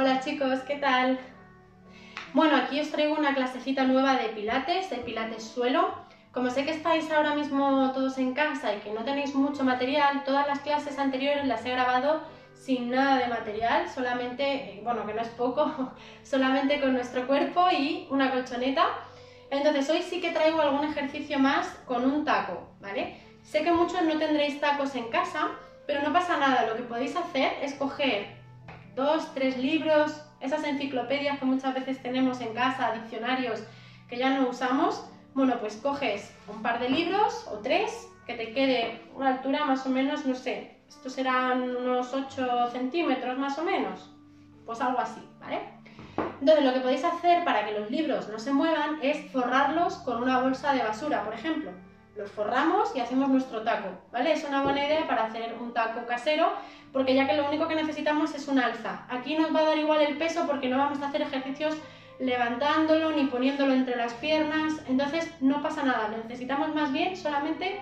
Hola chicos, ¿qué tal? Bueno, aquí os traigo una clasecita nueva de pilates, de pilates suelo. Como sé que estáis ahora mismo todos en casa y que no tenéis mucho material, todas las clases anteriores las he grabado sin nada de material, solamente, eh, bueno, que no es poco, solamente con nuestro cuerpo y una colchoneta. Entonces hoy sí que traigo algún ejercicio más con un taco, ¿vale? Sé que muchos no tendréis tacos en casa, pero no pasa nada, lo que podéis hacer es coger dos, tres libros, esas enciclopedias que muchas veces tenemos en casa, diccionarios que ya no usamos, bueno, pues coges un par de libros o tres que te quede una altura más o menos, no sé, estos serán unos 8 centímetros más o menos, pues algo así, ¿vale? Entonces lo que podéis hacer para que los libros no se muevan es forrarlos con una bolsa de basura, por ejemplo. Los forramos y hacemos nuestro taco, ¿vale? Es una buena idea para hacer un taco casero porque ya que lo único que necesitamos es un alza. Aquí nos va a dar igual el peso porque no vamos a hacer ejercicios levantándolo ni poniéndolo entre las piernas, entonces no pasa nada, necesitamos más bien solamente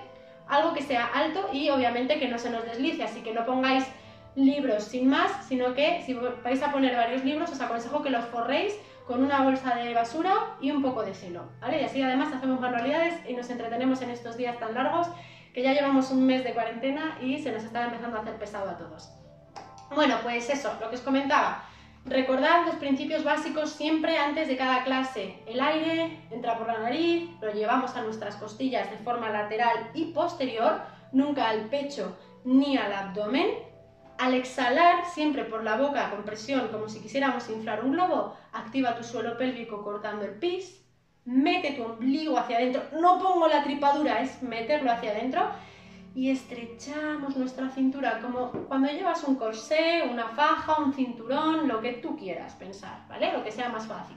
algo que sea alto y obviamente que no se nos deslice, así que no pongáis libros sin más, sino que si vais a poner varios libros os aconsejo que los forréis con una bolsa de basura y un poco de celo, ¿vale? Y así además hacemos manualidades y nos entretenemos en estos días tan largos que ya llevamos un mes de cuarentena y se nos está empezando a hacer pesado a todos. Bueno, pues eso, lo que os comentaba. Recordad los principios básicos siempre antes de cada clase. El aire entra por la nariz, lo llevamos a nuestras costillas de forma lateral y posterior, nunca al pecho ni al abdomen. Al exhalar, siempre por la boca con presión, como si quisiéramos inflar un globo, activa tu suelo pélvico cortando el pis mete tu ombligo hacia adentro, no pongo la tripadura, es meterlo hacia adentro y estrechamos nuestra cintura como cuando llevas un corsé, una faja, un cinturón, lo que tú quieras pensar, ¿vale? Lo que sea más fácil.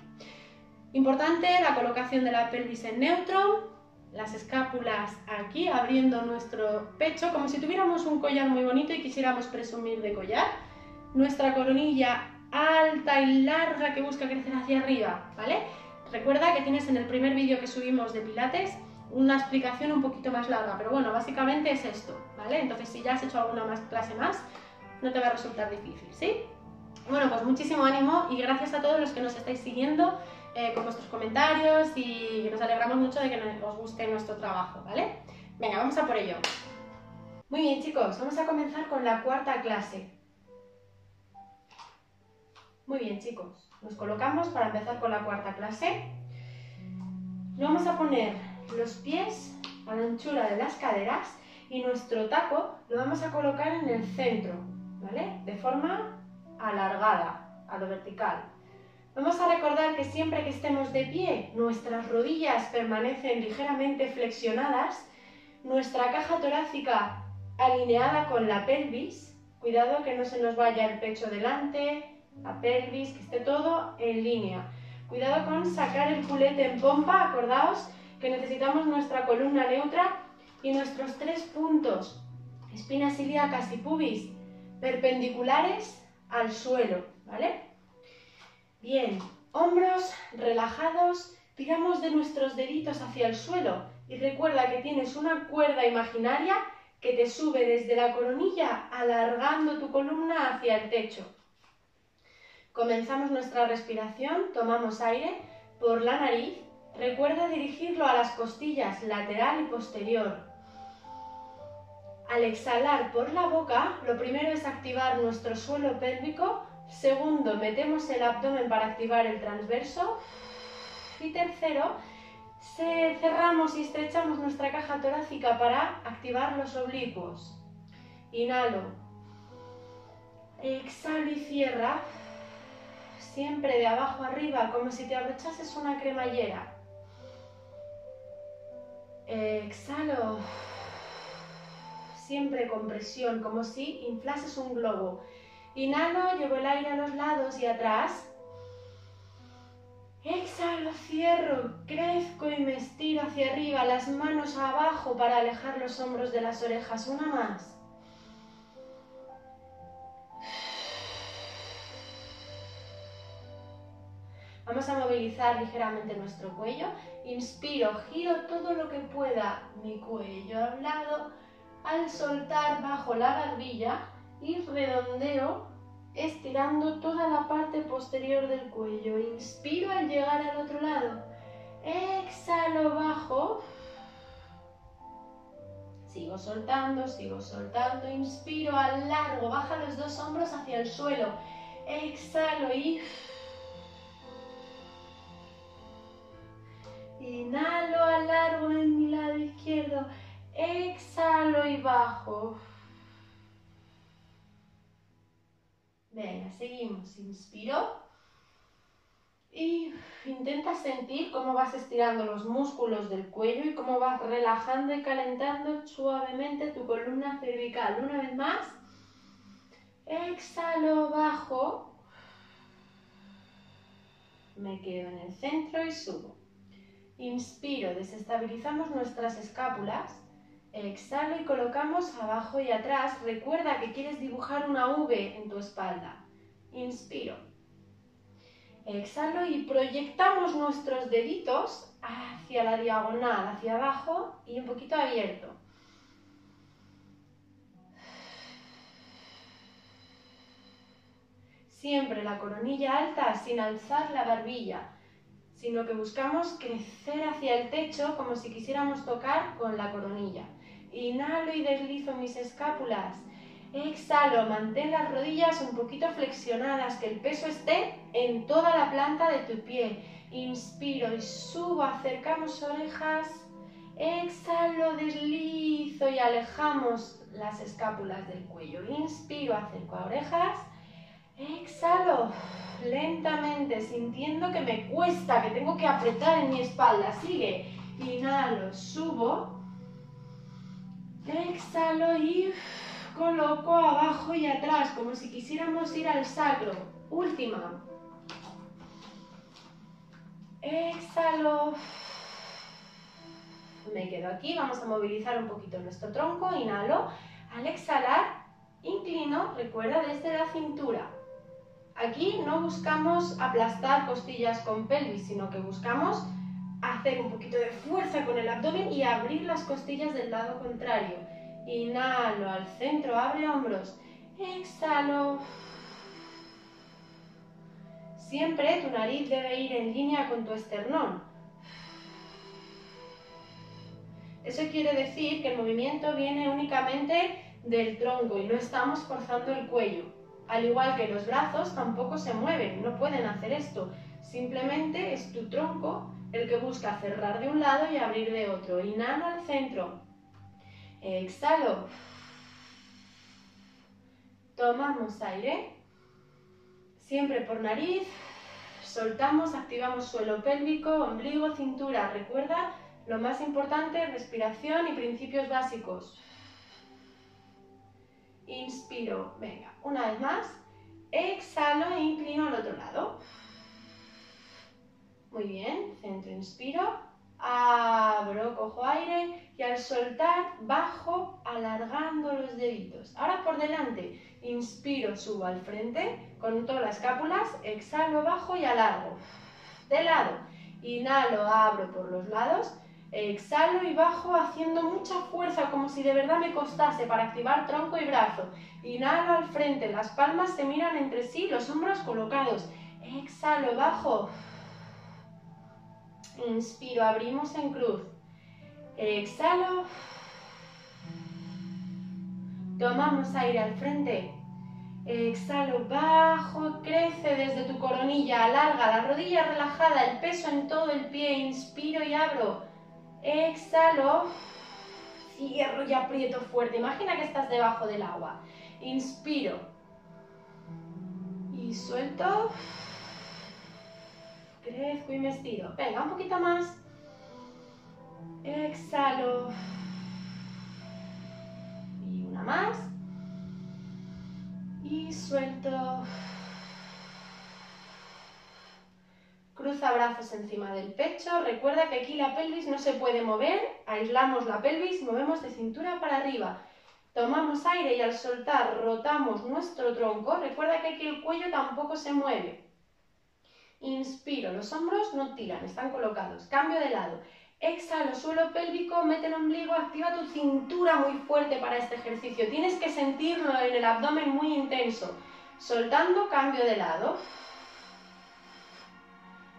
Importante la colocación de la pelvis en neutro, las escápulas aquí abriendo nuestro pecho como si tuviéramos un collar muy bonito y quisiéramos presumir de collar. Nuestra coronilla alta y larga que busca crecer hacia arriba, ¿vale? Recuerda que tienes en el primer vídeo que subimos de Pilates una explicación un poquito más larga, pero bueno, básicamente es esto, ¿vale? Entonces si ya has hecho alguna más clase más, no te va a resultar difícil, ¿sí? Bueno, pues muchísimo ánimo y gracias a todos los que nos estáis siguiendo eh, con vuestros comentarios y nos alegramos mucho de que os guste nuestro trabajo, ¿vale? Venga, vamos a por ello. Muy bien chicos, vamos a comenzar con la cuarta clase. Muy bien chicos. Nos colocamos para empezar con la cuarta clase. Vamos a poner los pies a la anchura de las caderas y nuestro taco lo vamos a colocar en el centro, ¿vale? De forma alargada, a lo vertical. Vamos a recordar que siempre que estemos de pie, nuestras rodillas permanecen ligeramente flexionadas, nuestra caja torácica alineada con la pelvis, cuidado que no se nos vaya el pecho delante, la pelvis, que esté todo en línea. Cuidado con sacar el culete en pompa, acordaos que necesitamos nuestra columna neutra y nuestros tres puntos, espinas ilíacas y pubis, perpendiculares al suelo, ¿vale? Bien, hombros relajados, tiramos de nuestros deditos hacia el suelo y recuerda que tienes una cuerda imaginaria que te sube desde la coronilla alargando tu columna hacia el techo. Comenzamos nuestra respiración, tomamos aire por la nariz. Recuerda dirigirlo a las costillas lateral y posterior. Al exhalar por la boca, lo primero es activar nuestro suelo pélvico. Segundo, metemos el abdomen para activar el transverso. Y tercero, cerramos y estrechamos nuestra caja torácica para activar los oblicuos. Inhalo. Exhalo y cierra siempre de abajo arriba, como si te abrochases una cremallera. Exhalo, siempre con presión, como si inflases un globo. Inhalo, llevo el aire a los lados y atrás. Exhalo, cierro, crezco y me estiro hacia arriba, las manos abajo para alejar los hombros de las orejas. Una más. Vamos a movilizar ligeramente nuestro cuello. Inspiro, giro todo lo que pueda mi cuello a un lado. Al soltar bajo la barbilla y redondeo estirando toda la parte posterior del cuello. Inspiro al llegar al otro lado. Exhalo, bajo. Sigo soltando, sigo soltando. Inspiro, largo, Baja los dos hombros hacia el suelo. Exhalo y... Inhalo, largo en mi lado izquierdo. Exhalo y bajo. Venga, seguimos. Inspiro. Y intenta sentir cómo vas estirando los músculos del cuello y cómo vas relajando y calentando suavemente tu columna cervical. Una vez más. Exhalo, bajo. Me quedo en el centro y subo. Inspiro, desestabilizamos nuestras escápulas. Exhalo y colocamos abajo y atrás. Recuerda que quieres dibujar una V en tu espalda. Inspiro. Exhalo y proyectamos nuestros deditos hacia la diagonal, hacia abajo y un poquito abierto. Siempre la coronilla alta sin alzar la barbilla, sino que buscamos crecer hacia el techo como si quisiéramos tocar con la coronilla. Inhalo y deslizo mis escápulas Exhalo, mantén las rodillas un poquito flexionadas, que el peso esté en toda la planta de tu pie. Inspiro y subo, acercamos orejas. Exhalo, deslizo y alejamos las escápulas del cuello. Inspiro, acerco a orejas. Exhalo, lentamente, sintiendo que me cuesta, que tengo que apretar en mi espalda. Sigue. Inhalo, subo. Exhalo y coloco abajo y atrás, como si quisiéramos ir al sacro. Última. Exhalo. Me quedo aquí, vamos a movilizar un poquito nuestro tronco, inhalo. Al exhalar, inclino, recuerda, desde la cintura. Aquí no buscamos aplastar costillas con pelvis, sino que buscamos hacer un poquito de fuerza con el abdomen y abrir las costillas del lado contrario. Inhalo al centro, abre hombros. Exhalo. Siempre tu nariz debe ir en línea con tu esternón. Eso quiere decir que el movimiento viene únicamente del tronco y no estamos forzando el cuello. Al igual que los brazos tampoco se mueven, no pueden hacer esto. Simplemente es tu tronco el que busca cerrar de un lado y abrir de otro. Inhalo al centro. Exhalo. Tomamos aire. Siempre por nariz. Soltamos, activamos suelo pélvico, ombligo, cintura. Recuerda lo más importante, respiración y principios básicos. Inspiro. Venga, una vez más. Exhalo e inclino al otro lado. Muy bien, centro, inspiro abro, cojo aire y al soltar bajo alargando los deditos. Ahora por delante, inspiro, subo al frente con todas las escápulas, exhalo, bajo y alargo. De lado, inhalo, abro por los lados, exhalo y bajo haciendo mucha fuerza como si de verdad me costase para activar tronco y brazo. Inhalo al frente, las palmas se miran entre sí, los hombros colocados. Exhalo, bajo Inspiro, abrimos en cruz. Exhalo. Tomamos aire al frente. Exhalo, bajo, crece desde tu coronilla, alarga la rodilla relajada, el peso en todo el pie. Inspiro y abro. Exhalo. Cierro y aprieto fuerte. Imagina que estás debajo del agua. Inspiro. Y suelto crezco y me estiro. Venga, un poquito más. Exhalo. Y una más. Y suelto. Cruza brazos encima del pecho. Recuerda que aquí la pelvis no se puede mover. Aislamos la pelvis, movemos de cintura para arriba. Tomamos aire y al soltar rotamos nuestro tronco. Recuerda que aquí el cuello tampoco se mueve. Inspiro, los hombros no tiran, están colocados. Cambio de lado. Exhalo, suelo pélvico, mete el ombligo, activa tu cintura muy fuerte para este ejercicio. Tienes que sentirlo en el abdomen muy intenso. Soltando, cambio de lado.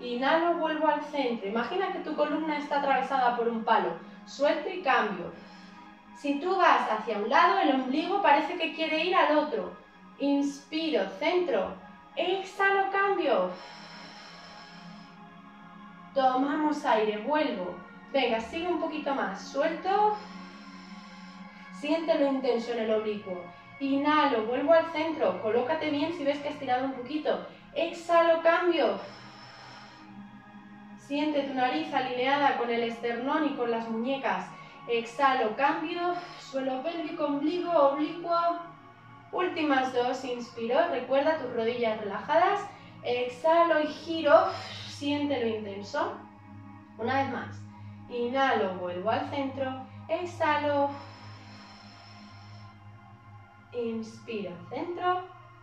Inhalo, vuelvo al centro. Imagina que tu columna está atravesada por un palo. Suelto y cambio. Si tú vas hacia un lado, el ombligo parece que quiere ir al otro. Inspiro, centro. Exhalo, cambio. Tomamos aire, vuelvo. Venga, sigue un poquito más. Suelto. Siente lo intenso en el oblicuo. Inhalo, vuelvo al centro. Colócate bien si ves que has tirado un poquito. Exhalo, cambio. Siente tu nariz alineada con el esternón y con las muñecas. Exhalo, cambio. Suelo pélvico, ombligo, oblicuo. Últimas dos. Inspiro. Recuerda tus rodillas relajadas. Exhalo y giro. Siente lo intenso. Una vez más. Inhalo, vuelvo al centro. Exhalo. Inspiro, centro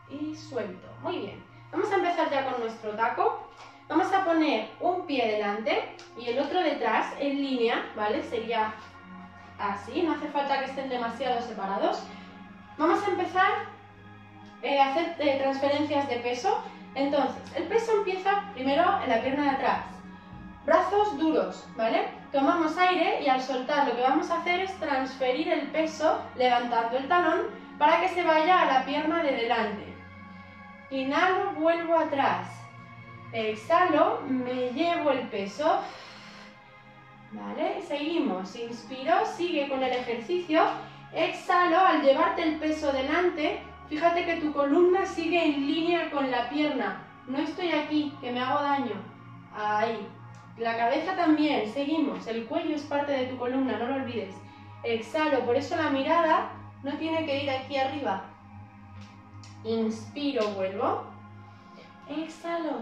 y suelto. Muy bien. Vamos a empezar ya con nuestro taco. Vamos a poner un pie delante y el otro detrás en línea, ¿vale? Sería así, no hace falta que estén demasiado separados. Vamos a empezar eh, a hacer eh, transferencias de peso. Entonces, el peso empieza primero en la pierna de atrás. Brazos duros, ¿vale? Tomamos aire y al soltar lo que vamos a hacer es transferir el peso levantando el talón para que se vaya a la pierna de delante. Inhalo, vuelvo atrás. Exhalo, me llevo el peso. ¿Vale? Seguimos. Inspiro, sigue con el ejercicio. Exhalo, al llevarte el peso delante, fíjate que tu columna sigue en línea con la pierna. No estoy aquí, que me hago daño. Ahí. La cabeza también, seguimos. El cuello es parte de tu columna, no lo olvides. Exhalo, por eso la mirada no tiene que ir aquí arriba. Inspiro, vuelvo. Exhalo.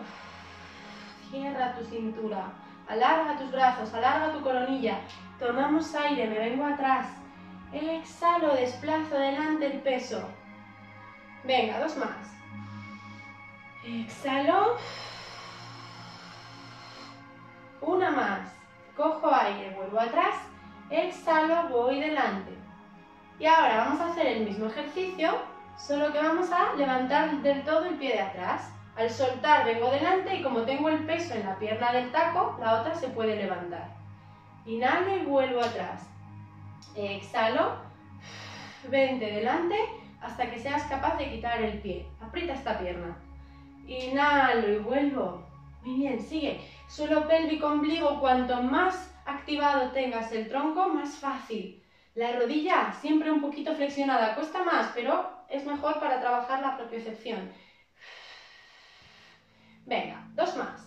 Cierra tu cintura. Alarga tus brazos, alarga tu coronilla. Tomamos aire, me vengo atrás. Exhalo, desplazo delante el peso. Venga, dos más. Exhalo. Una más. Cojo aire, vuelvo atrás. Exhalo, voy delante. Y ahora vamos a hacer el mismo ejercicio, solo que vamos a levantar del todo el pie de atrás. Al soltar vengo delante y como tengo el peso en la pierna del taco, la otra se puede levantar. Inhalo y vuelvo atrás. Exhalo, vente delante hasta que seas capaz de quitar el pie. Aprieta esta pierna. Inhalo y vuelvo. Muy bien, sigue. Suelo pélvico, ombligo, cuanto más activado tengas el tronco, más fácil. La rodilla siempre un poquito flexionada, cuesta más, pero es mejor para trabajar la propiocepción. Venga, dos más.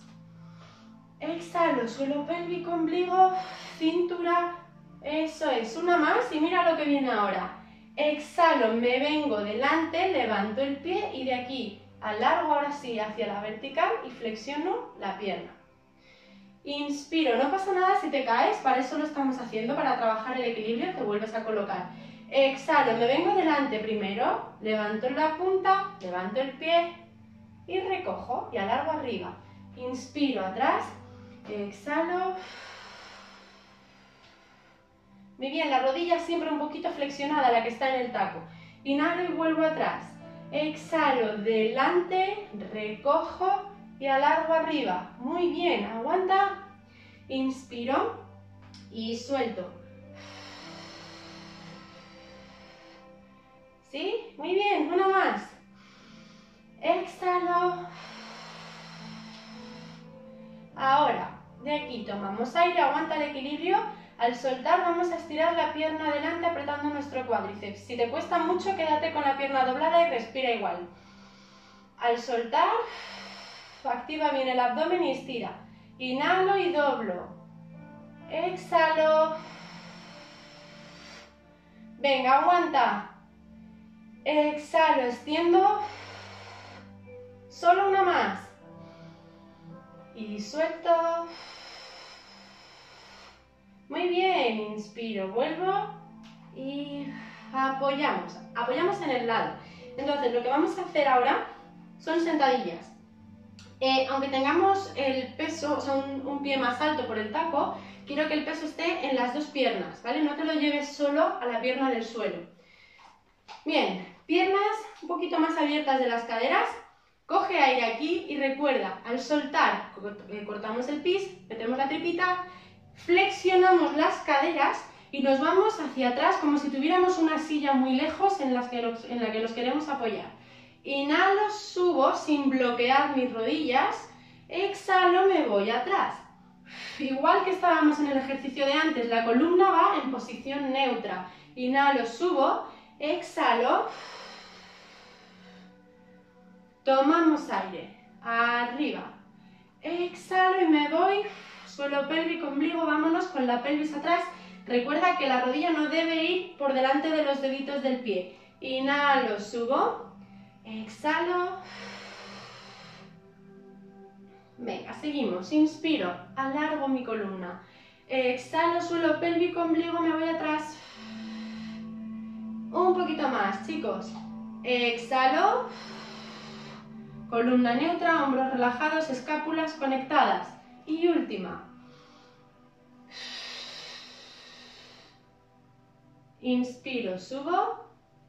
Exhalo, suelo pélvico, ombligo, cintura. Eso es, una más y mira lo que viene ahora. Exhalo, me vengo delante, levanto el pie y de aquí alargo ahora sí hacia la vertical y flexiono la pierna. Inspiro, no pasa nada si te caes, para eso lo estamos haciendo, para trabajar el equilibrio, te vuelves a colocar. Exhalo, me vengo delante primero, levanto la punta, levanto el pie y recojo y alargo arriba. Inspiro atrás, exhalo. Muy bien, la rodilla siempre un poquito flexionada, la que está en el taco. Inhalo y vuelvo atrás. Exhalo, delante, recojo y alargo arriba. Muy bien, aguanta. Inspiro y suelto. ¿Sí? Muy bien, una más. Exhalo. Ahora, de aquí tomamos aire, aguanta el equilibrio. Al soltar vamos a estirar la pierna adelante apretando nuestro cuádriceps. Si te cuesta mucho, quédate con la pierna doblada y respira igual. Al soltar, Activa bien el abdomen y estira. Inhalo y doblo. Exhalo. Venga, aguanta. Exhalo, extiendo. Solo una más. Y suelto. Muy bien, inspiro, vuelvo y apoyamos. Apoyamos en el lado. Entonces, lo que vamos a hacer ahora son sentadillas. Eh, aunque tengamos el peso, o sea, un, pie más alto por el taco, quiero que el peso esté en las dos piernas, ¿vale? No te lo lleves solo a la pierna del suelo. Bien, piernas un poquito más abiertas de las caderas. Coge aire aquí y recuerda, al soltar, eh, cortamos el pis, metemos la tripita, flexionamos las caderas y nos vamos hacia atrás como si tuviéramos una silla muy lejos en, la que nos queremos apoyar. Inhalo, subo sin bloquear mis rodillas, exhalo, me voy atrás. Igual que estábamos en el ejercicio de antes, la columna va en posición neutra. Inhalo, subo, exhalo, Tomamos aire. Arriba. Exhalo y me voy. Suelo pélvico, ombligo. Vámonos con la pelvis atrás. Recuerda que la rodilla no debe ir por delante de los deditos del pie. Inhalo, subo. Exhalo. Venga, seguimos. Inspiro, alargo mi columna. Exhalo, suelo pélvico, ombligo, me voy atrás. Un poquito más, chicos. Exhalo. Columna neutra, hombros relajados, escápulas conectadas. Y última. Inspiro, subo.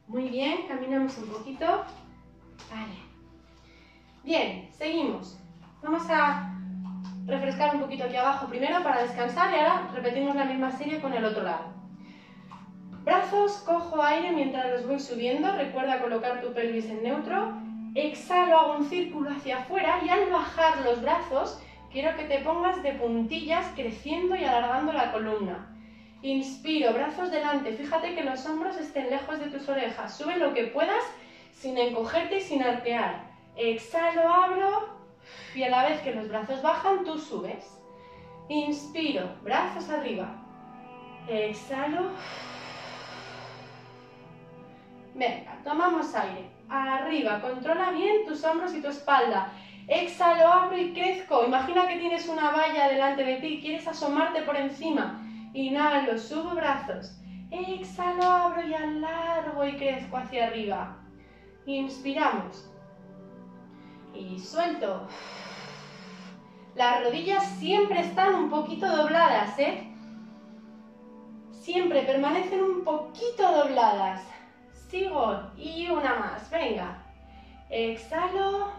Muy bien, caminamos un poquito. Vale. Bien, seguimos. Vamos a refrescar un poquito aquí abajo primero para descansar y ahora repetimos la misma serie con el otro lado. Brazos, cojo aire mientras los voy subiendo. Recuerda colocar tu pelvis en neutro exhalo, hago un círculo hacia afuera y al bajar los brazos quiero que te pongas de puntillas creciendo y alargando la columna. Inspiro, brazos delante, fíjate que los hombros estén lejos de tus orejas, sube lo que puedas sin encogerte y sin arquear. Exhalo, abro y a la vez que los brazos bajan, tú subes. Inspiro, brazos arriba. Exhalo. Venga, tomamos aire arriba. Controla bien tus hombros y tu espalda. Exhalo, abro y crezco. Imagina que tienes una valla delante de ti, quieres asomarte por encima. Inhalo, subo brazos. Exhalo, abro y alargo y crezco hacia arriba. Inspiramos. Y suelto. Las rodillas siempre están un poquito dobladas, ¿eh? Siempre permanecen un poquito dobladas sigo y una más, venga. Exhalo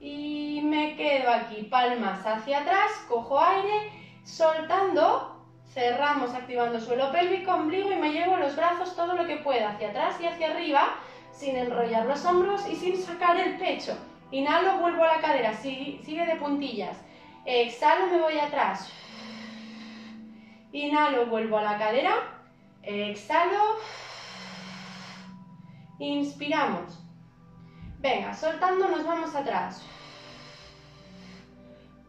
y me quedo aquí, palmas hacia atrás, cojo aire, soltando, cerramos activando suelo pélvico, ombligo y me llevo los brazos todo lo que pueda hacia atrás y hacia arriba, sin enrollar los hombros y sin sacar el pecho. Inhalo, vuelvo a la cadera, sigue, de puntillas. Exhalo, me voy atrás. Inhalo, vuelvo a la cadera. Exhalo, Inspiramos. Venga, soltando nos vamos atrás.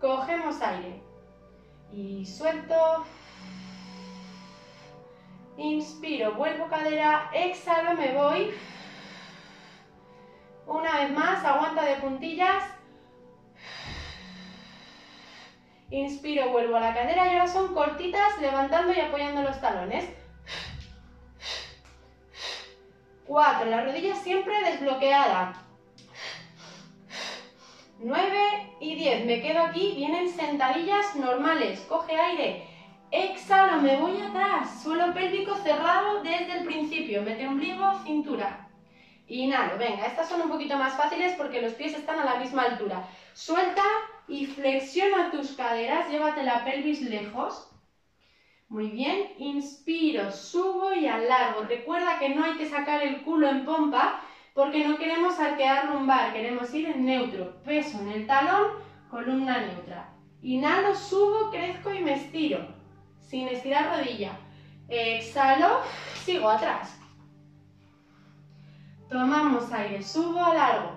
Cogemos aire. Y suelto. Inspiro, vuelvo cadera, exhalo, me voy. Una vez más, aguanta de puntillas. Inspiro, vuelvo a la cadera y ahora son cortitas, levantando y apoyando los talones. 4. La rodilla siempre desbloqueada. 9 y 10. Me quedo aquí. Vienen sentadillas normales. Coge aire. Exhalo, me voy atrás. Suelo pélvico cerrado desde el principio. Mete ombligo, cintura. Inhalo. Venga, estas son un poquito más fáciles porque los pies están a la misma altura. Suelta y flexiona tus caderas. Llévate la pelvis lejos. Muy bien, inspiro, subo y alargo. Recuerda que no hay que sacar el culo en pompa porque no queremos arquear lumbar, queremos ir en neutro. Peso en el talón, columna neutra. Inhalo, subo, crezco y me estiro, sin estirar rodilla. Exhalo, sigo atrás. Tomamos aire, subo, alargo.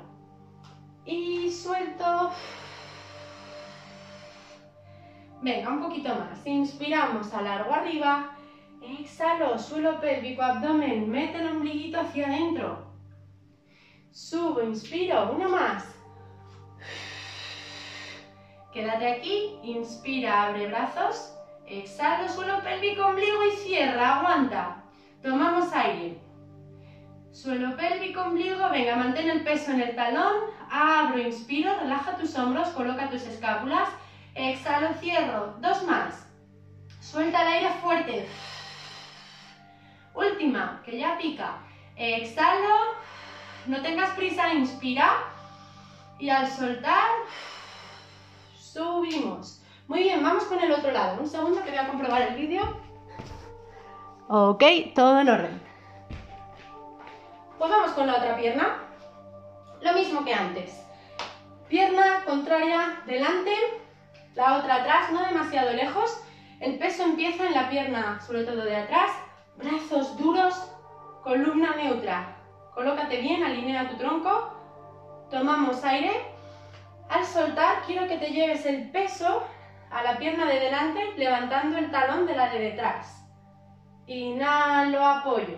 Y suelto, Venga, un poquito más. Inspiramos, alargo arriba. Exhalo, suelo pélvico, abdomen, mete el ombliguito hacia adentro. Subo, inspiro, una más. Quédate aquí, inspira, abre brazos. Exhalo, suelo pélvico, ombligo y cierra, aguanta. Tomamos aire. Suelo pélvico, ombligo, venga, mantén el peso en el talón. Abro, inspiro, relaja tus hombros, coloca tus escápulas. Exhalo, cierro. Dos más. Suelta el aire fuerte. Última, que ya pica. Exhalo, no tengas prisa, inspira. Y al soltar, subimos. Muy bien, vamos con el otro lado. Un segundo que voy a comprobar el vídeo. Ok, todo en orden. Pues vamos con la otra pierna. Lo mismo que antes. Pierna contraria delante, la otra atrás, no demasiado lejos. El peso empieza en la pierna, sobre todo de atrás. Brazos duros, columna neutra. Colócate bien, alinea tu tronco. Tomamos aire. Al soltar, quiero que te lleves el peso a la pierna de delante, levantando el talón de la de detrás. Inhalo, apoyo.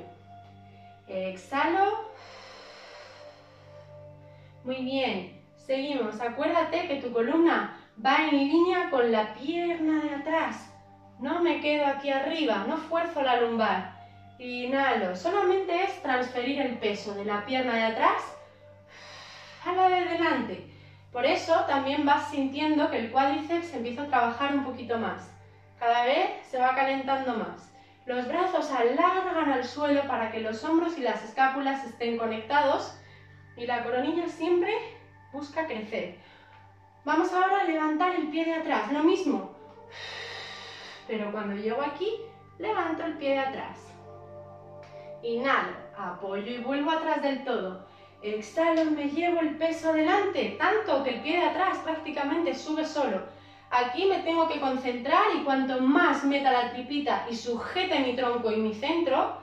Exhalo. Muy bien. Seguimos. Acuérdate que tu columna va en línea con la pierna de atrás. No me quedo aquí arriba, no fuerzo la lumbar. Inhalo. Solamente es transferir el peso de la pierna de atrás a la de delante. Por eso también vas sintiendo que el cuádriceps empieza a trabajar un poquito más. Cada vez se va calentando más. Los brazos alargan al suelo para que los hombros y las escápulas estén conectados y la coronilla siempre busca crecer. Vamos ahora a levantar el pie de atrás, lo mismo. Pero cuando llego aquí, levanto el pie de atrás. Inhalo, apoyo y vuelvo atrás del todo. Exhalo, me llevo el peso adelante, tanto que el pie de atrás prácticamente sube solo. Aquí me tengo que concentrar y cuanto más meta la tripita y sujete mi tronco y mi centro,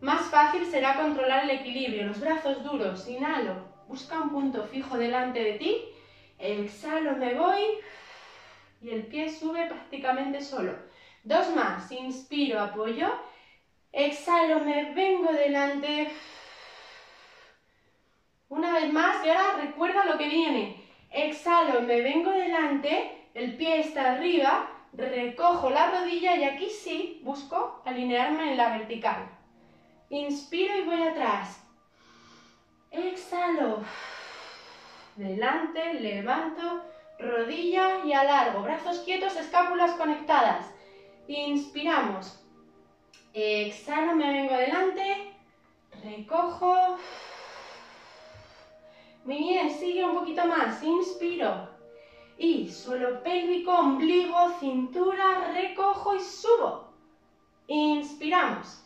más fácil será controlar el equilibrio. Los brazos duros, inhalo, busca un punto fijo delante de ti, exhalo, me voy y el pie sube prácticamente solo. Dos más, inspiro, apoyo, exhalo, me vengo delante, una vez más, y ahora recuerda lo que viene. Exhalo, me vengo delante, el pie está arriba, recojo la rodilla y aquí sí busco alinearme en la vertical. Inspiro y voy atrás. Exhalo. Delante, levanto, rodilla y alargo. Brazos quietos, escápulas conectadas. Inspiramos. Exhalo, me vengo delante. Recojo. Muy bien, sigue un poquito más. Inspiro. Y suelo pélvico, ombligo, cintura, recojo y subo. Inspiramos.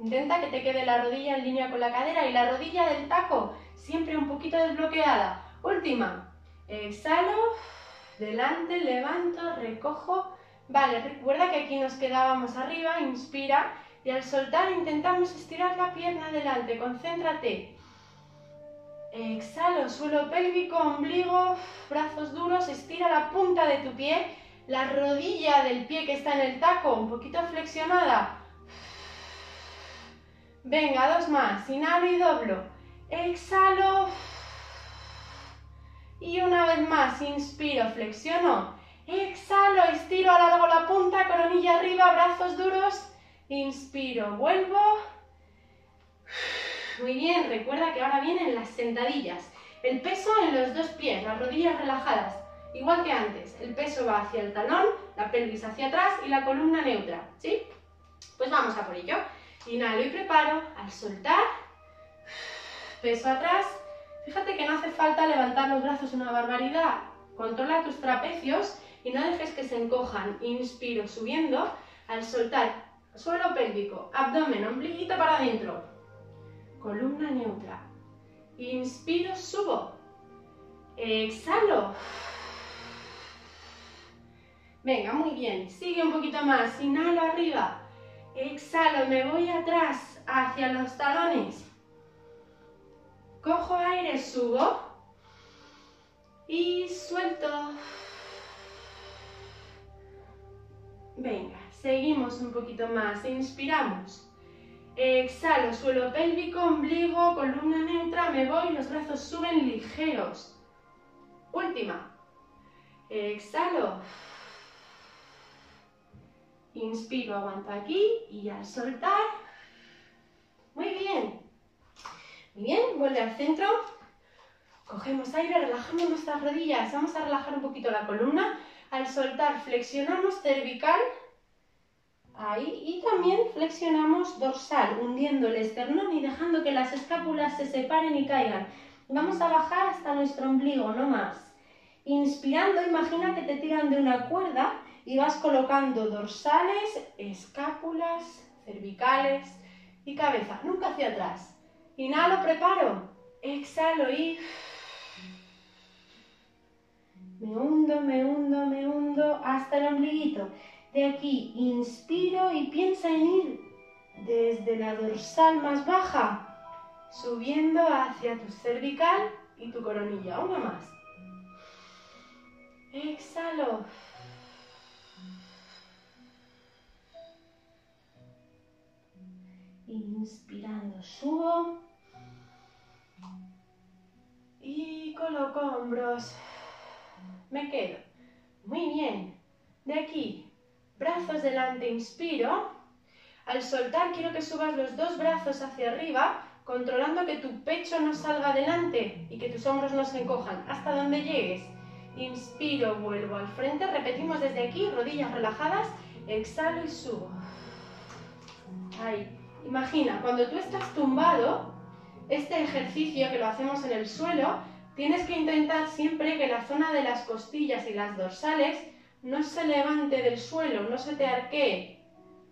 Intenta que te quede la rodilla en línea con la cadera y la rodilla del taco siempre un poquito desbloqueada. Última. Exhalo, delante, levanto, recojo. Vale, recuerda que aquí nos quedábamos arriba, inspira y al soltar intentamos estirar la pierna adelante, concéntrate. Exhalo, suelo pélvico, ombligo, brazos duros, estira la punta de tu pie, la rodilla del pie que está en el taco, un poquito flexionada. Venga, dos más, inhalo y doblo. Exhalo. Y una vez más, inspiro, flexiono. Exhalo, estiro, alargo la punta, coronilla arriba, brazos duros. Inspiro, vuelvo. Muy bien, recuerda que ahora vienen las sentadillas. El peso en los dos pies, las rodillas relajadas. Igual que antes, el peso va hacia el talón, la pelvis hacia atrás y la columna neutra. ¿Sí? Pues vamos a por ello. Inhalo y preparo. Al soltar, peso atrás. Fíjate que no hace falta levantar los brazos una barbaridad. Controla tus trapecios y no dejes que se encojan. Inspiro subiendo. Al soltar, Suelo pélvico, abdomen, ombliguito para adentro. Columna neutra. Inspiro, subo. Exhalo. Venga, muy bien. Sigue un poquito más. Inhalo arriba. Exhalo, me voy atrás, hacia los talones. Cojo aire, subo. Y suelto. Venga. Seguimos un poquito más. Inspiramos. Exhalo, suelo pélvico, ombligo, columna neutra, me voy, los brazos suben ligeros. Última. Exhalo. Inspiro, aguanto aquí y al soltar. Muy bien. Bien, vuelve al centro. Cogemos aire, relajamos nuestras rodillas. Vamos a relajar un poquito la columna Al soltar flexionamos cervical, ahí, y también flexionamos dorsal, hundiendo el esternón y dejando que las escápulas se separen y caigan. Vamos a bajar hasta nuestro ombligo, no más. Inspirando, imagina que te tiran de una cuerda y vas colocando dorsales, escápulas, cervicales y cabeza, nunca hacia atrás. Inhalo, preparo, exhalo y me hundo, me hundo, me hundo hasta el ombliguito. De aquí inspiro y piensa en ir desde la dorsal más baja, subiendo hacia tu cervical y tu coronilla. Una más. Exhalo. Inspirando, subo. Y coloco hombros me quedo. Muy bien. De aquí, brazos delante, inspiro. Al soltar quiero que subas los dos brazos hacia arriba, controlando que tu pecho no salga adelante y que tus hombros no se encojan, hasta donde llegues. Inspiro, vuelvo al frente, repetimos desde aquí, rodillas relajadas, exhalo y subo. Ahí. Imagina, cuando tú estás tumbado, este ejercicio que lo hacemos en el suelo, Tienes que intentar siempre que la zona de las costillas y las dorsales no se levante del suelo, no se te arquee.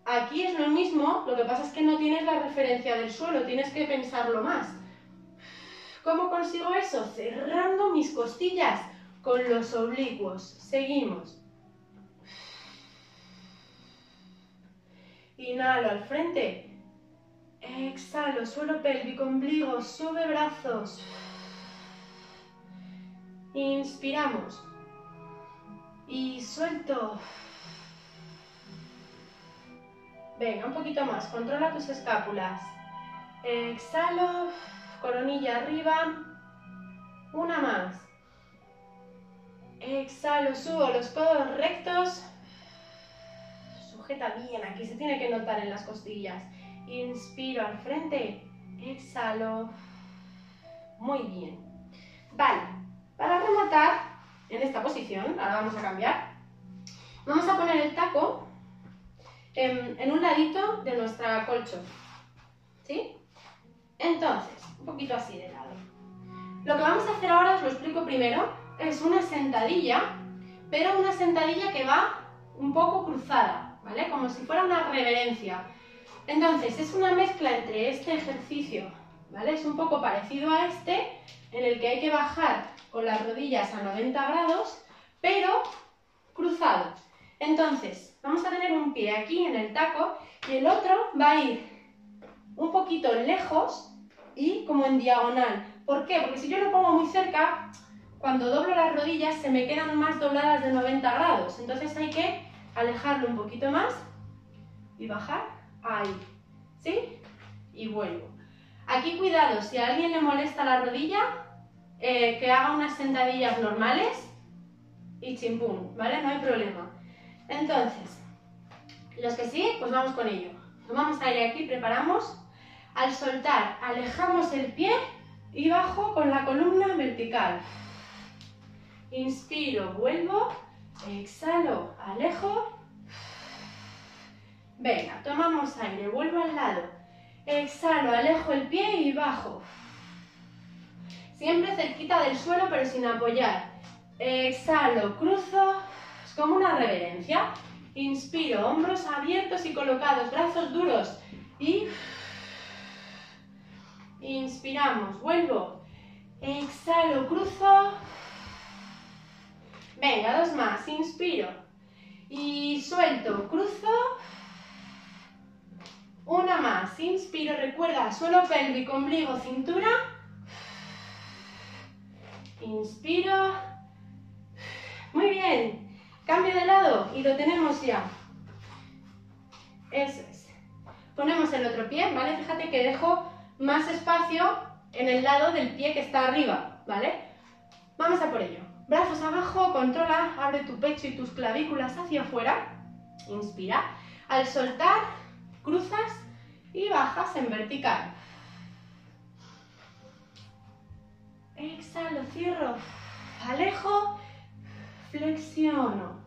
Aquí es lo mismo, lo que pasa es que no tienes la referencia del suelo, tienes que pensarlo más. ¿Cómo consigo eso? Cerrando mis costillas con los oblicuos. Seguimos. Inhalo al frente. Exhalo, suelo pélvico, ombligo, sube brazos. Inspiramos. Y suelto. Venga, un poquito más. Controla tus escápulas. Exhalo. Coronilla arriba. Una más. Exhalo, subo los codos rectos. Sujeta bien, aquí se tiene que notar en las costillas. Inspiro al frente. Exhalo. Muy bien. Vale, para rematar, en esta posición, ahora vamos a cambiar, vamos a poner el taco en, un ladito de nuestra colchón. ¿Sí? Entonces, un poquito así de lado. Lo que vamos a hacer ahora, os lo explico primero, es una sentadilla, pero una sentadilla que va un poco cruzada, ¿vale? Como si fuera una reverencia. Entonces, es una mezcla entre este ejercicio, ¿vale? Es un poco parecido a este, en el que hay que bajar con las rodillas a 90 grados, pero cruzado. Entonces, vamos a tener un pie aquí en el taco y el otro va a ir un poquito lejos y como en diagonal. ¿Por qué? Porque si yo lo pongo muy cerca, cuando doblo las rodillas se me quedan más dobladas de 90 grados. Entonces hay que alejarlo un poquito más y bajar. Ahí. ¿Sí? Y vuelvo. Aquí cuidado, si a alguien le molesta la rodilla, eh, que haga unas sentadillas normales y chimpún, ¿vale? No hay problema. Entonces, los que sí, pues vamos con ello. Tomamos aire aquí, preparamos. Al soltar, alejamos el pie y bajo con la columna vertical. Inspiro, vuelvo, exhalo, alejo. Venga, tomamos aire, vuelvo al lado. Exhalo, alejo el pie y bajo. Siempre cerquita del suelo, pero sin apoyar. Exhalo, cruzo, es como una reverencia. Inspiro, hombros abiertos y colocados, brazos duros. Y inspiramos, vuelvo. Exhalo, cruzo. Venga, dos más. Inspiro. Y suelto, cruzo. Una más. Inspiro, recuerda, suelo pélvico, ombligo, cintura. Inspiro. Muy bien. Cambio de lado y lo tenemos ya. Eso es. Ponemos el otro pie, ¿vale? Fíjate que dejo más espacio en el lado del pie que está arriba, ¿vale? Vamos a por ello. Brazos abajo, controla, abre tu pecho y tus clavículas hacia afuera. Inspira. Al soltar, cruzas y bajas en vertical. Exhalo, cierro, alejo, flexiono.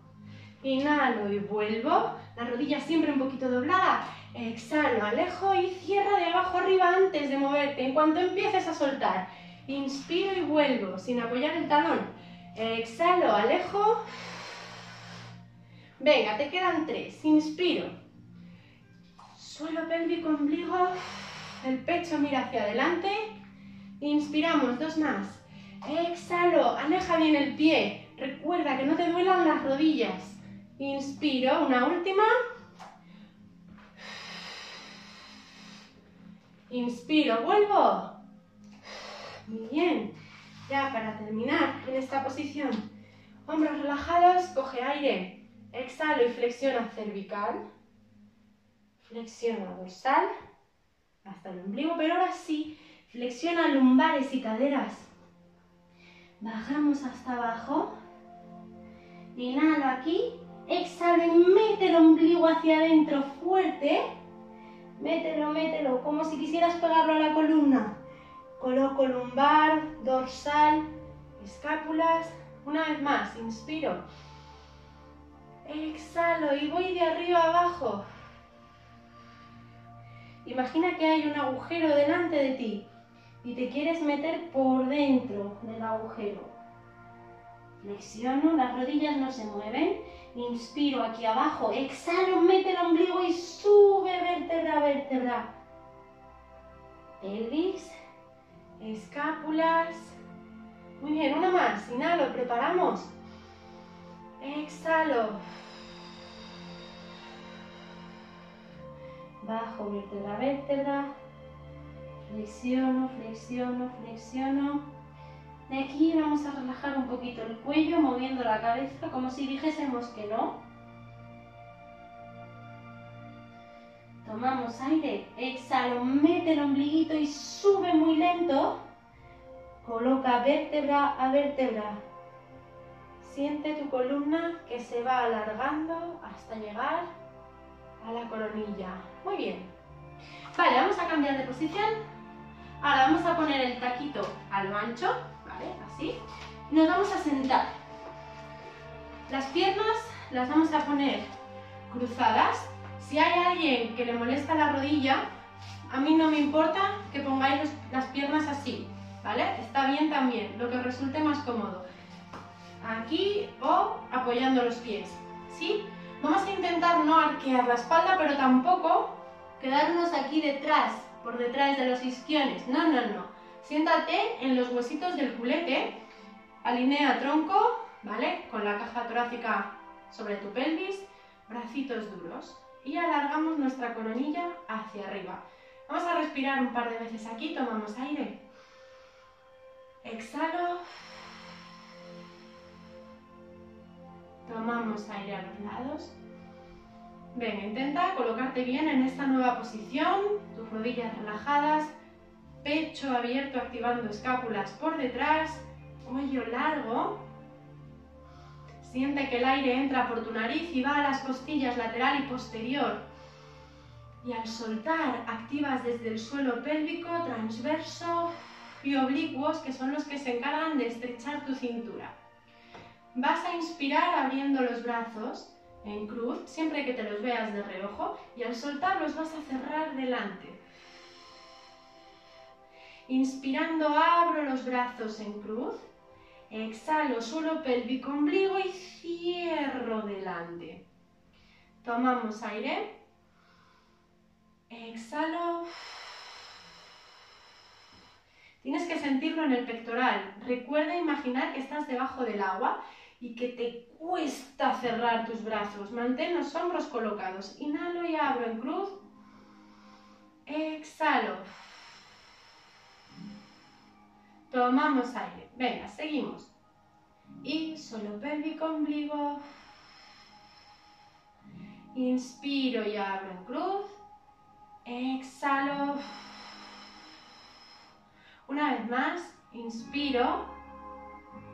Inhalo y vuelvo. La rodilla siempre un poquito doblada. Exhalo, alejo y cierra de abajo arriba antes de moverte. En cuanto empieces a soltar, inspiro y vuelvo sin apoyar el talón. Exhalo, alejo. Venga, te quedan tres. Inspiro. Suelo pélvico, ombligo. El pecho mira hacia adelante. Inspiramos, dos más. Exhalo, aleja bien el pie. Recuerda que no te duelan las rodillas. Inspiro, una última. Inspiro, vuelvo. Bien. Ya para terminar en esta posición, hombros relajados, coge aire. Exhalo y flexiona cervical. Flexiona dorsal hasta el ombligo, pero ahora sí, flexiona lumbares y caderas. Bajamos hasta abajo. Inhalo aquí. Exhalo y mete el ombligo hacia adentro fuerte. Mételo, mételo, como si quisieras pegarlo a la columna. Coloco lumbar, dorsal, escápulas. Una vez más, inspiro. Exhalo y voy de arriba abajo. Imagina que hay un agujero delante de ti y te quieres meter por dentro del agujero. Flexiono, las rodillas no se mueven. Inspiro aquí abajo, exhalo, mete el ombligo y sube vértebra a vértebra. Pelvis, escápulas. Muy bien, una más. Inhalo, preparamos. Exhalo. Bajo vértebra a vértebra. Flexiono, flexiono, flexiono. De aquí vamos a relajar un poquito el cuello, moviendo la cabeza como si dijésemos que no. Tomamos aire, exhalo, mete el ombliguito y sube muy lento. Coloca vértebra a vértebra. Siente tu columna que se va alargando hasta llegar a la coronilla. Muy bien. Vale, vamos a cambiar de posición. Ahora vamos a poner el taquito a lo ancho, ¿vale? Así. Nos vamos a sentar. Las piernas las vamos a poner cruzadas. Si hay alguien que le molesta la rodilla, a mí no me importa que pongáis las piernas así, ¿vale? Está bien también, lo que resulte más cómodo. Aquí o apoyando los pies, ¿sí? Vamos a intentar no arquear la espalda, pero tampoco quedarnos aquí detrás, por detrás de los isquiones. No, no, no. Siéntate en los huesitos del culete, alinea tronco, ¿vale? Con la caja torácica sobre tu pelvis, bracitos duros. Y alargamos nuestra coronilla hacia arriba. Vamos a respirar un par de veces aquí, tomamos aire. Exhalo. Tomamos aire a los lados. Venga, intenta colocarte bien en esta nueva posición, tus rodillas relajadas, pecho abierto activando escápulas por detrás, cuello largo. Siente que el aire entra por tu nariz y va a las costillas lateral y posterior. Y al soltar, activas desde el suelo pélvico, transverso y oblicuos, que son los que se encargan de estrechar tu cintura. Vas a inspirar abriendo los brazos en cruz, siempre que te los veas de reojo, y al soltar los vas a cerrar delante. Inspirando abro los brazos en cruz, exhalo suelo pélvico ombligo y cierro delante. Tomamos aire, exhalo. Tienes que sentirlo en el pectoral. Recuerda imaginar que estás debajo del agua y que te cuesta cerrar tus brazos. Mantén los hombros colocados. Inhalo y abro en cruz. Exhalo. Tomamos aire. Venga, seguimos. Y solo pélvico, ombligo. Inspiro y abro en cruz. Exhalo. Una vez más, inspiro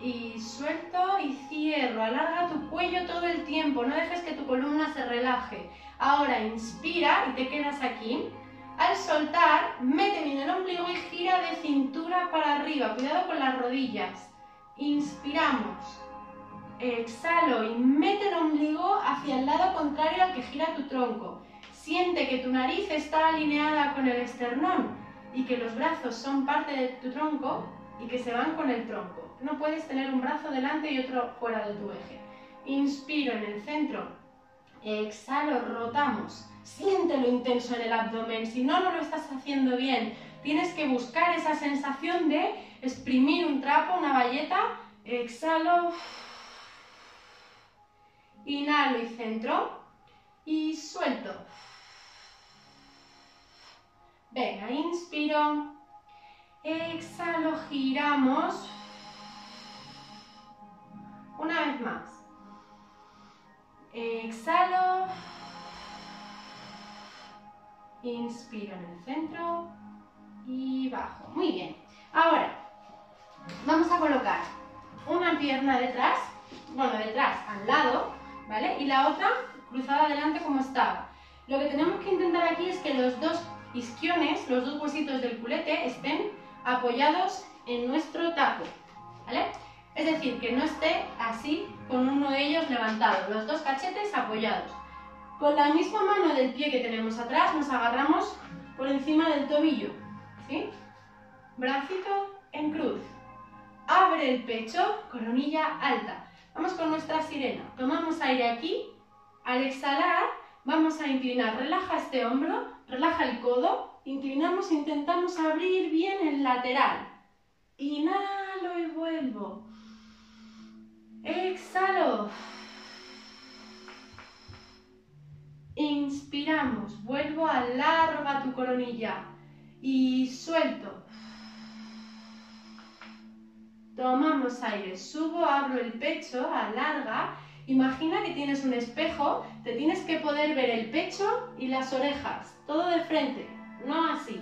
y suelto y cierro. Alarga tu cuello todo el tiempo, no dejes que tu columna se relaje. Ahora inspira y te quedas aquí. Al soltar, mete bien el ombligo y gira de cintura para arriba. Cuidado con las rodillas. Inspiramos. Exhalo y mete el ombligo hacia el lado contrario al que gira tu tronco. Siente que tu nariz está alineada con el esternón y que los brazos son parte de tu tronco y que se van con el tronco. No puedes tener un brazo delante y otro fuera de tu eje. Inspiro en el centro. Exhalo, rotamos. Siéntelo intenso en el abdomen. Si no, no lo estás haciendo bien. Tienes que buscar esa sensación de exprimir un trapo, una valleta. Exhalo. Inhalo y centro. Y suelto. Venga, inspiro. Exhalo, giramos. Una vez más. Exhalo. Inspiro en el centro y bajo. Muy bien. Ahora, vamos a colocar una pierna detrás, bueno, detrás, al lado, ¿vale? Y la otra cruzada adelante como estaba. Lo que tenemos que intentar aquí es que los dos isquiones, los dos huesitos del culete, estén apoyados en nuestro taco, ¿vale? Es decir, que no esté así con uno de ellos levantado, los dos cachetes apoyados. Con la misma mano del pie que tenemos atrás nos agarramos por encima del tobillo. ¿sí? Bracito en cruz. Abre el pecho, coronilla alta. Vamos con nuestra sirena. Tomamos aire aquí. Al exhalar vamos a inclinar. Relaja este hombro, relaja el codo. Inclinamos, intentamos abrir bien el lateral. Inhalo y vuelvo. Exhalo. Inspiramos, vuelvo, alarga tu coronilla y suelto. Tomamos aire, subo, abro el pecho, alarga. Imagina que tienes un espejo, te tienes que poder ver el pecho y las orejas, todo de frente, no así.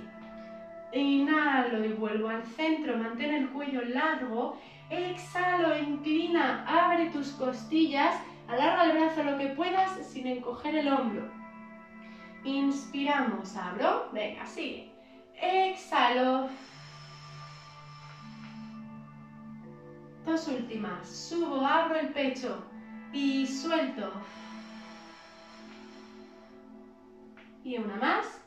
Inhalo y vuelvo al centro, mantén el cuello largo. Exhalo, inclina, abre tus costillas Alarga el brazo lo que puedas sin encoger el hombro. Inspiramos, abro, venga, sigue. Exhalo. Dos últimas. Subo, abro el pecho y suelto. Y una más.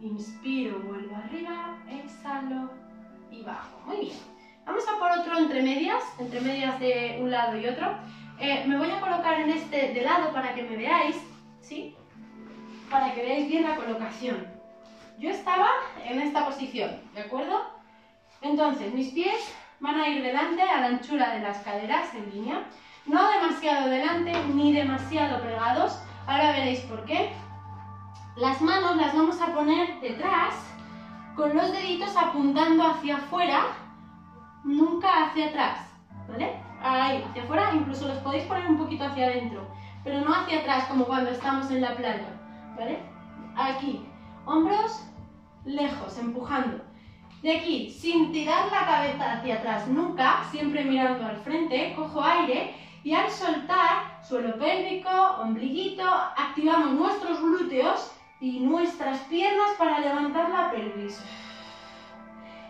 Inspiro, vuelvo arriba, exhalo y bajo. Muy bien. Vamos a por otro entre medias, entre medias de un lado y otro. Eh, me voy a colocar en este de lado para que me veáis, ¿sí? Para que veáis bien la colocación. Yo estaba en esta posición, ¿de acuerdo? Entonces, mis pies van a ir delante a la anchura de las caderas en línea. No demasiado delante ni demasiado pegados. Ahora veréis por qué. Las manos las vamos a poner detrás con los deditos apuntando hacia afuera, nunca hacia atrás, ¿vale? Ahí, hacia afuera, incluso los podéis poner un poquito hacia adentro, pero no hacia atrás como cuando estamos en la playa, ¿vale? Aquí, hombros lejos, empujando. De aquí, sin tirar la cabeza hacia atrás nunca, siempre mirando al frente, cojo aire y al soltar, suelo pélvico, ombliguito, activamos nuestros glúteos y nuestras piernas para levantar la pelvis.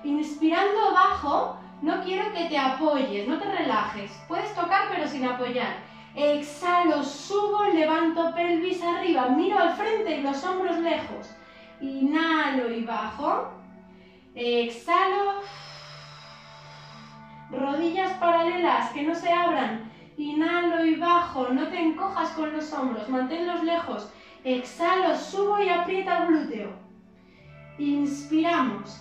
Inspirando bajo, no quiero que te apoyes, no te relajes. Puedes tocar pero sin apoyar. Exhalo, subo, levanto pelvis arriba, miro al frente y los hombros lejos. Inhalo y bajo. Exhalo. Rodillas paralelas, que no se abran. Inhalo y bajo, no te encojas con los hombros, manténlos lejos. Exhalo, subo y aprieta el glúteo. Inspiramos.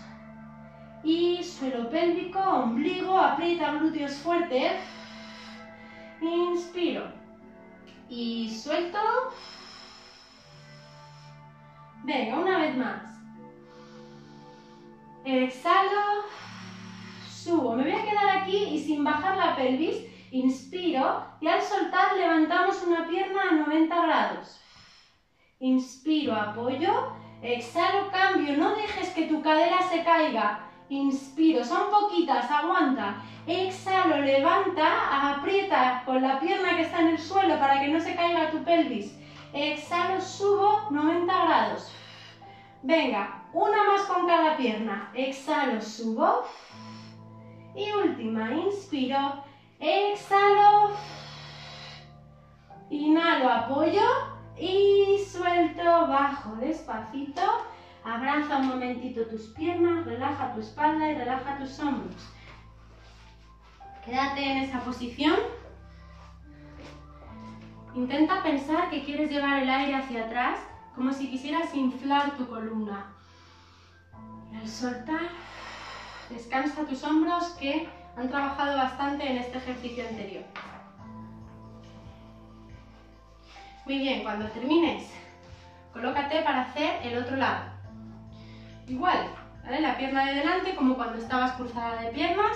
Y suelo pélvico, ombligo, aprieta glúteos fuerte. Inspiro. Y suelto. Venga, una vez más. Exhalo. Subo. Me voy a quedar aquí y sin bajar la pelvis, inspiro y al soltar levantamos una pierna a 90 grados. Inspiro, apoyo. Exhalo, cambio. No dejes que tu cadera se caiga. Inspiro, son poquitas, aguanta. Exhalo, levanta, aprieta con la pierna que está en el suelo para que no se caiga tu pelvis. Exhalo, subo 90 grados. Venga, una más con cada pierna. Exhalo, subo. Y última, inspiro, exhalo. Inhalo, apoyo y suelto, bajo despacito. Abraza un momentito tus piernas, relaja tu espalda y relaja tus hombros. Quédate en esa posición. Intenta pensar que quieres llevar el aire hacia atrás, como si quisieras inflar tu columna. Y al soltar, descansa tus hombros que han trabajado bastante en este ejercicio anterior. Muy bien, cuando termines, colócate para hacer el otro lado. Igual, la pierna de delante como cuando estabas cruzada de piernas,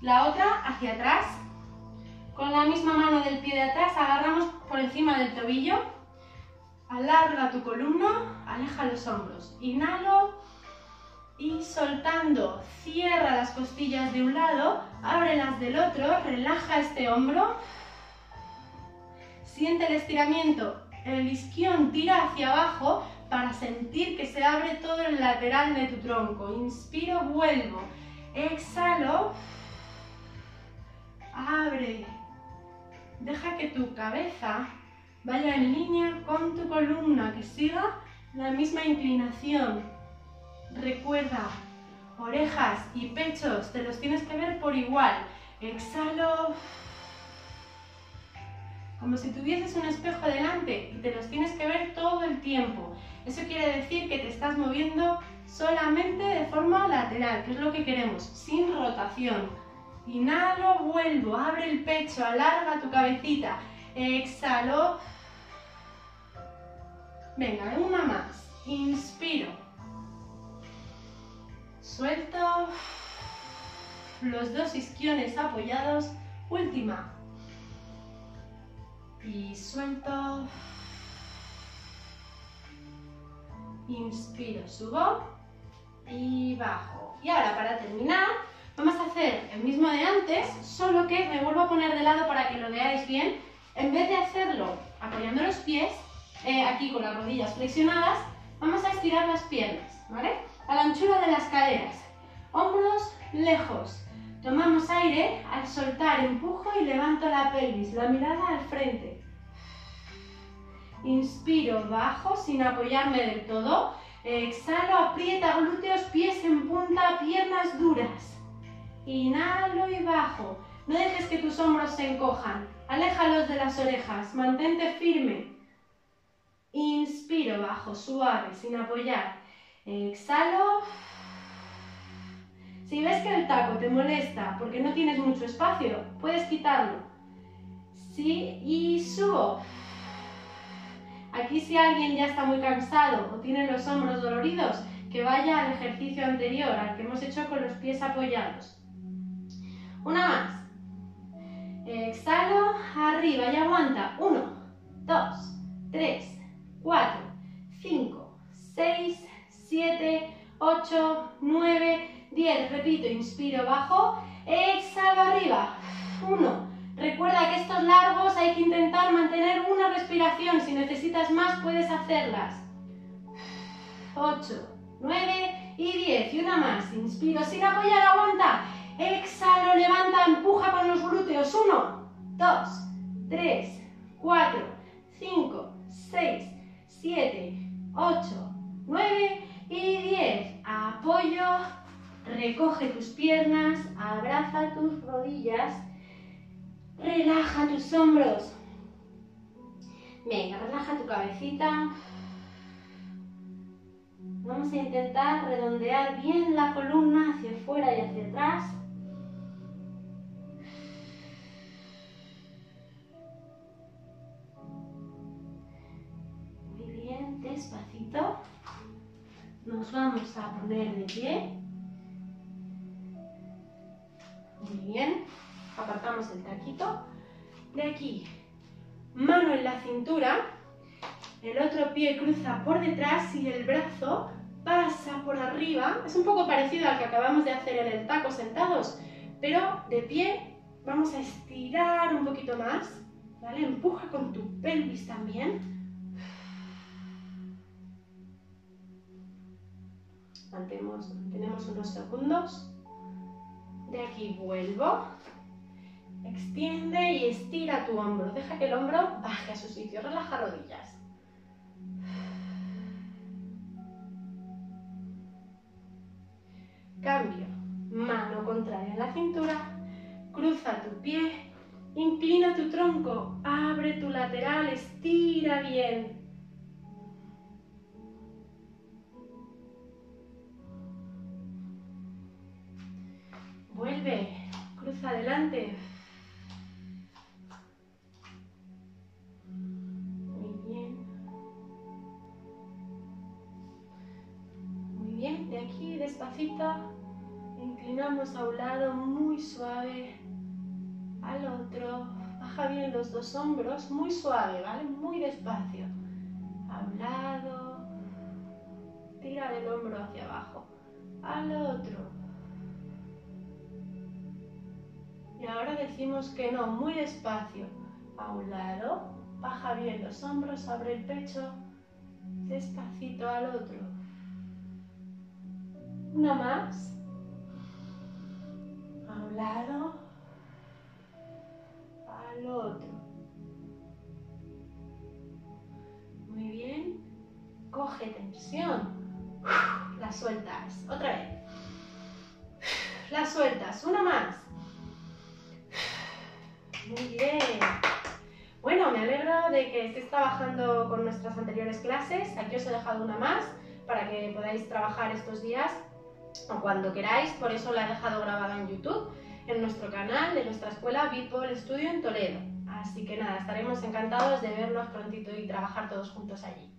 la otra hacia atrás. Con la misma mano del pie de atrás agarramos por encima del tobillo, alarga tu columna, aleja los hombros. Inhalo y soltando, cierra las costillas de un lado, ábrelas del otro, relaja este hombro Siente el estiramiento. El isquión tira hacia abajo para sentir que se abre todo el lateral de tu tronco. Inspiro, vuelvo. Exhalo. Abre. Deja que tu cabeza vaya en línea con tu columna, que siga la misma inclinación. Recuerda, orejas y pechos te los tienes que ver por igual. Exhalo como si tuvieses un espejo delante y te los tienes que ver todo el tiempo. Eso quiere decir que te estás moviendo solamente de forma lateral, que es lo que queremos, sin rotación. Inhalo, vuelvo, abre el pecho, alarga tu cabecita. Exhalo. Venga, una más. Inspiro. Suelto. Los dos isquiones apoyados. Última y suelto. Inspiro, subo y bajo. Y ahora para terminar vamos a hacer el mismo de antes, solo que me vuelvo a poner de lado para que lo veáis bien. En vez de hacerlo apoyando los pies, eh, aquí con las rodillas flexionadas, vamos a estirar las piernas, ¿vale? A la anchura de las caderas. Hombros lejos. Tomamos aire, al soltar empujo y levanto la pelvis, la mirada al frente. Inspiro, bajo sin apoyarme del todo. Exhalo, aprieta glúteos, pies en punta, piernas duras. Inhalo y bajo. No dejes que tus hombros se encojan. Aléjalos de las orejas. Mantente firme. Inspiro, bajo, suave, sin apoyar. Exhalo. Si ves que el taco te molesta porque no tienes mucho espacio, puedes quitarlo. Sí, y subo. Aquí si alguien ya está muy cansado o tiene los hombros doloridos, que vaya al ejercicio anterior, al que hemos hecho con los pies apoyados. Una más. Exhalo, arriba y aguanta. Uno, dos, tres, cuatro, cinco, seis, siete, ocho, nueve, 10, repito, inspiro, bajo, exhalo arriba, 1. Recuerda que estos largos hay que intentar mantener una respiración, si necesitas más puedes hacerlas. 8, 9 y 10, y una más, inspiro sin apoyar, aguanta, exhalo, levanta, empuja con los glúteos, 1, 2, 3, 4, 5, 6, 7, 8, 9 y 10. Apoyo, recoge tus piernas, abraza tus rodillas, relaja tus hombros. Venga, relaja tu cabecita. Vamos a intentar redondear bien la columna hacia afuera y hacia atrás. Muy bien, despacito. Nos vamos a poner de pie. Muy bien, apartamos el taquito. De aquí, mano en la cintura, el otro pie cruza por detrás y el brazo pasa por arriba. Es un poco parecido al que acabamos de hacer en el taco sentados, pero de pie vamos a estirar un poquito más. ¿vale? Empuja con tu pelvis también. Mantenemos, mantenemos unos segundos. De aquí vuelvo. Extiende y estira tu hombro. Deja que el hombro baje a su sitio. Relaja rodillas. Cambio. Mano contraria en la cintura. Cruza tu pie. Inclina tu tronco. Abre tu lateral. Estira bien. Vuelve. Cruza adelante. Muy bien. Muy bien. De aquí despacito inclinamos a un lado muy suave, al otro. Baja bien los dos hombros, muy suave, ¿vale? Muy despacio. A un lado. Tira del hombro hacia abajo. Al otro. Ahora decimos que no, muy despacio. A un lado. Baja bien los hombros, abre el pecho. Despacito al otro. Una más un lado al otro. Muy bien. Coge tensión. La sueltas. Otra vez. La sueltas. Una más. Muy bien. Bueno, me alegro de que estéis trabajando con nuestras anteriores clases. Aquí os he dejado una más para que podáis trabajar estos días o cuando queráis, por eso la he dejado grabada en YouTube, en nuestro canal de nuestra escuela Beatball Studio en Toledo. Así que nada, estaremos encantados de vernos prontito y trabajar todos juntos allí.